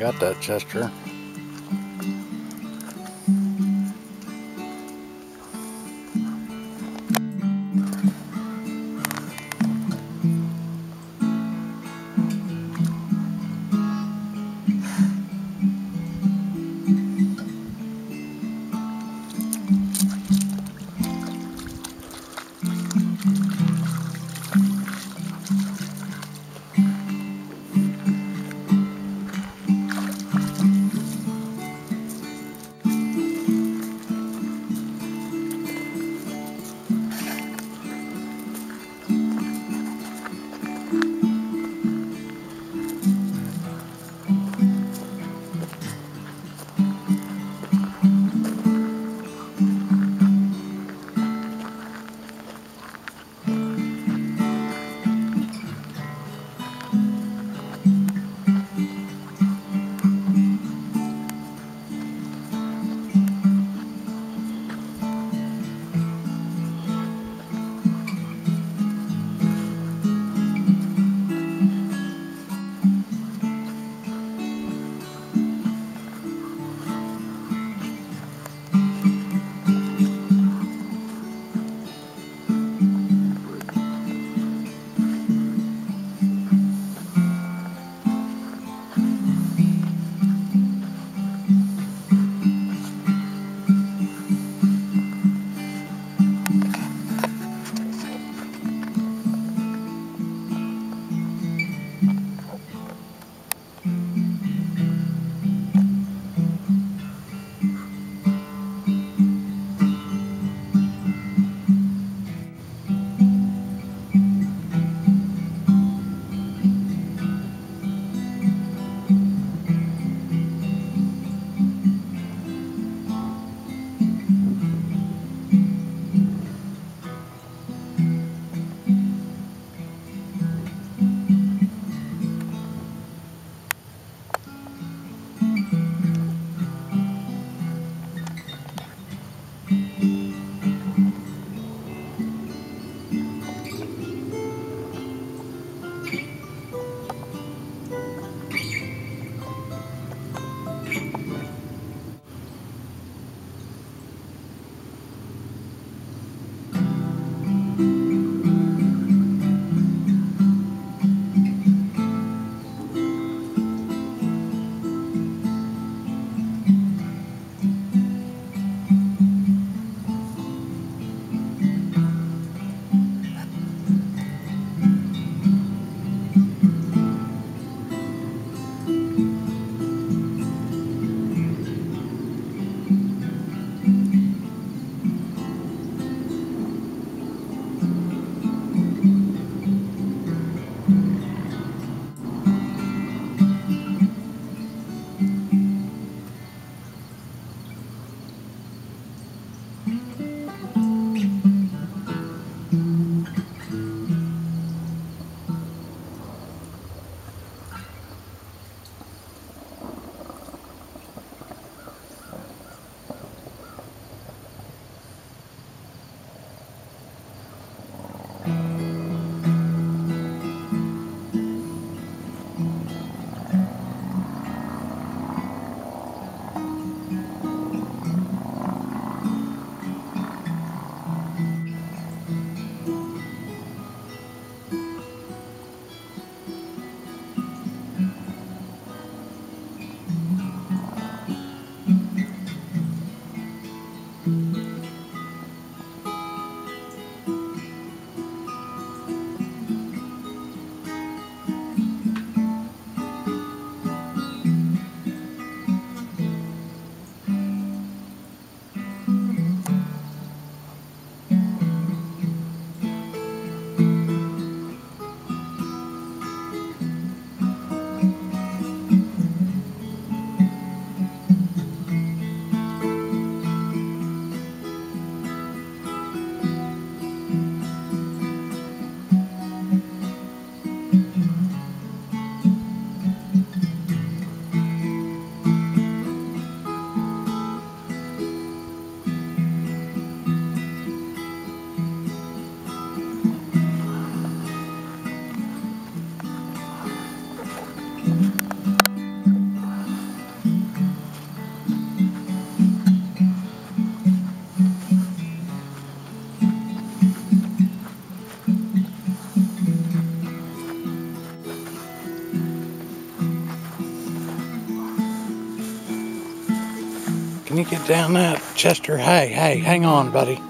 got that, Chester. Can you get down that, Chester? Hey, hey, hang on, buddy.